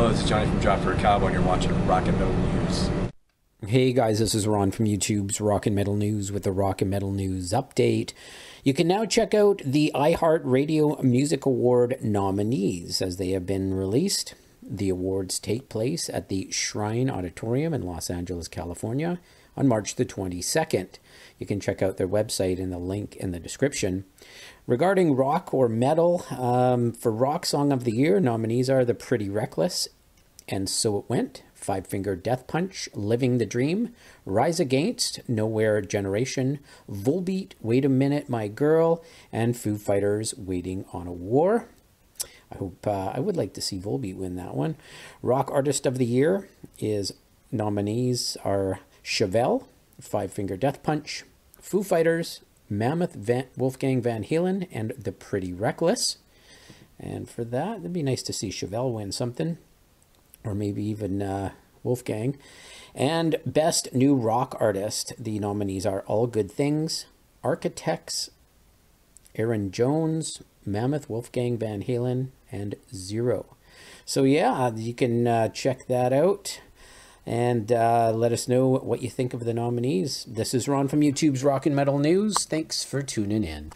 Oh, Hello, this is Johnny from Drop for a Cowboy, and you're watching Rock and Metal News. Hey guys, this is Ron from YouTube's Rock and Metal News with the Rock and Metal News update. You can now check out the iHeartRadio Music Award nominees as they have been released. The awards take place at the Shrine Auditorium in Los Angeles, California on March the 22nd. You can check out their website in the link in the description. Regarding rock or metal, um, for Rock Song of the Year, nominees are The Pretty Reckless, and So It Went, Five Finger Death Punch, Living the Dream, Rise Against, Nowhere Generation, Volbeat, Wait a Minute, My Girl, and Foo Fighters, Waiting on a War. I hope uh, I would like to see Volbeat win that one. Rock Artist of the Year is nominees are Chevelle, Five Finger Death Punch, Foo Fighters, Mammoth, Van, Wolfgang Van Halen, and The Pretty Reckless. And for that, it'd be nice to see Chevelle win something, or maybe even uh, Wolfgang. And Best New Rock Artist, the nominees are All Good Things, Architects, Ayron Jones, Mammoth, Wolfgang Van Halen, and Zero. So, yeah, you can uh, check that out and uh, let us know what you think of the nominees. This is Ron from YouTube's Rock and Metal News. Thanks for tuning in.